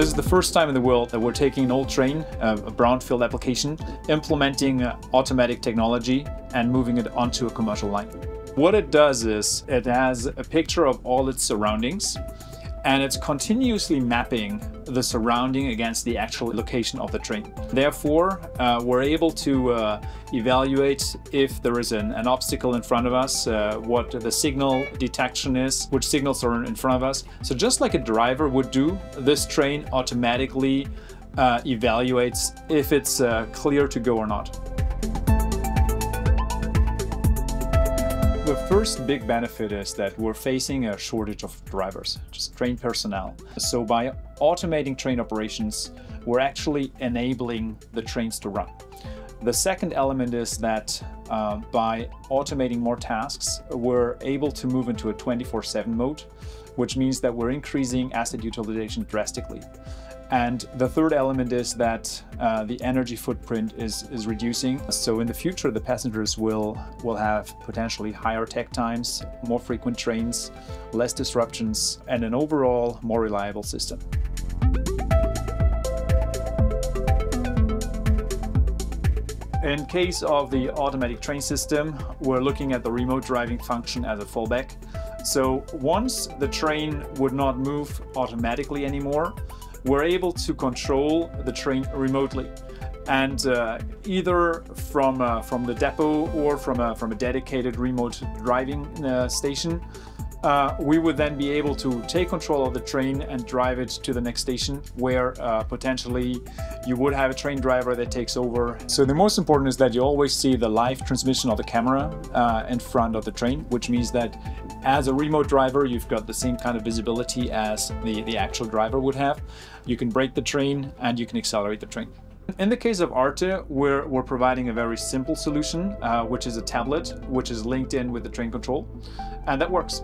This is the first time in the world that we're taking an old train, a brownfield application, implementing uh, automatic technology and moving it onto a commercial line. What it does is it has a picture of all its surroundings and it's continuously mapping the surrounding against the actual location of the train. Therefore, uh, we're able to uh, evaluate if there is an, an, obstacle in front of us, uh, what the signal detection is, which signals are in front of us. So just like a driver would do, this train automatically uh, evaluates if it's uh, clear to go or not. The first big benefit is that we're facing a shortage of drivers, just trained personnel. So by automating train operations, we're actually enabling the trains to run. The second element is that uh, by automating more tasks, we're able to move into a 24-7 mode, which means that we're increasing asset utilization drastically. And the third element is that uh, the energy footprint is, is reducing. So in the future, the passengers will, will have potentially higher takt times, more frequent trains, less disruptions, and an overall more reliable system. In case of the automatic train system, we're looking at the remote driving function as a fallback. So once the train would not move automatically anymore, we're able to control the train remotely. And uh, either from uh, from the depot or from a from a dedicated remote driving uh, station uh, we would then be able to take control of the train and drive it to the next station where uh, potentially you would have a train driver that takes over. So the most important is that you always see the live transmission of the camera uh, in front of the train, which means that as a remote driver, you've got the same kind of visibility as the, the actual driver would have. You can brake the train and you can accelerate the train. In the case of Arte, we're, we're providing a very simple solution, uh, which is a tablet, which is linked in with the train control, and that works.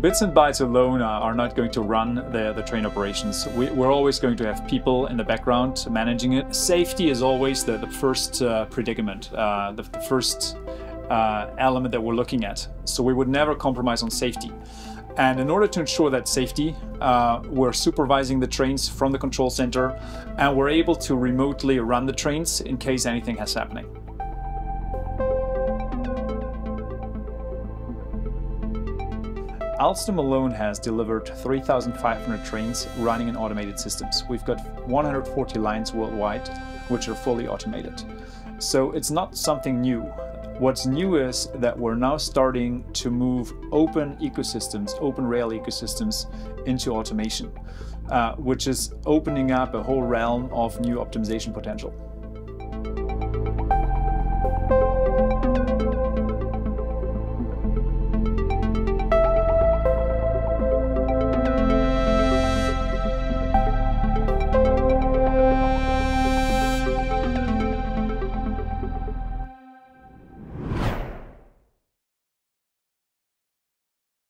Bits and bytes alone are not going to run the, the train operations. We, are always going to have people in the background managing it. Safety is always the, the first uh, predicament, uh, the, the, first uh, element that we're looking at. So we would never compromise on safety. And in order to ensure that safety, uh, we're supervising the trains from the control center and we're able to remotely run the trains in case anything has happening. Alstom alone has delivered 3,500 trains running in automated systems. We've got 140 lines worldwide, which are fully automated. So it's not something new. What's new is that we're now starting to move open ecosystems, open rail ecosystems into automation, uh, which is opening up a whole realm of new optimization potential.